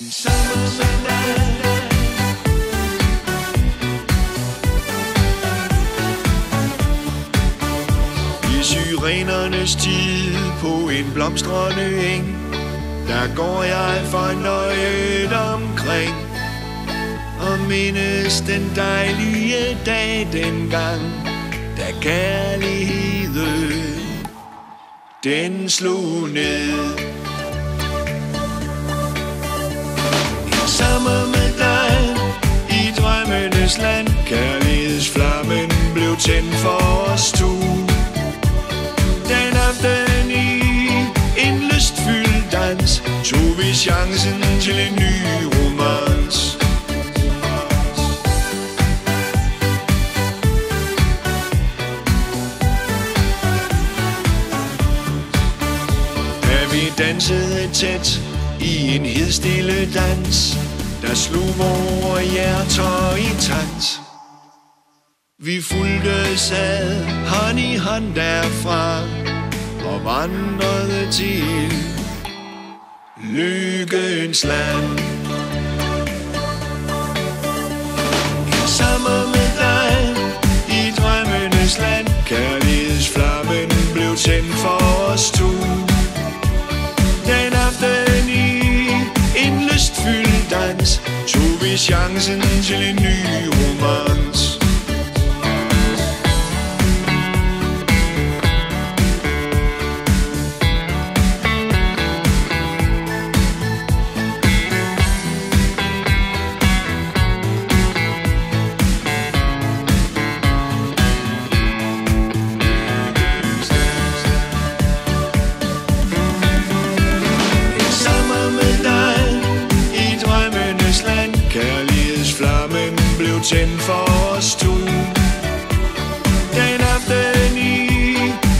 I syrenernes tid på en blomstrende eng Der går jeg fornøjet omkring. Og mindes den dejlige dag dengang Da kærligheden den slog ned. Sammen med dig. I drømmenes land Kærlighedsflammen blev tændt for os to. Den aften i en lystfyldt dans Tog vi chancen til en ny romans. Da vi dansede tæt i en hedstille dans der slog vores hjerter i takt. Vi fulgte sad hånd i hånd derfra Og vandrede til lykkens land. Sammen med dig i drømmenes land. Kærlighedsflammen blev tændt for os to. Den aften i en lystfyldt dans. Tog vi chancen til en ny roman for os to. Den aften i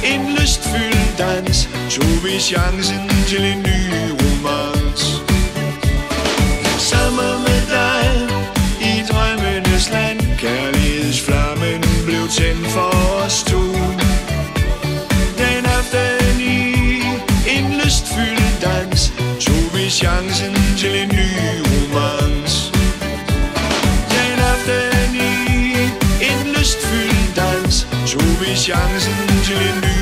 en lystfyldt dans. Tog vi chancen til en ny chancen til en ny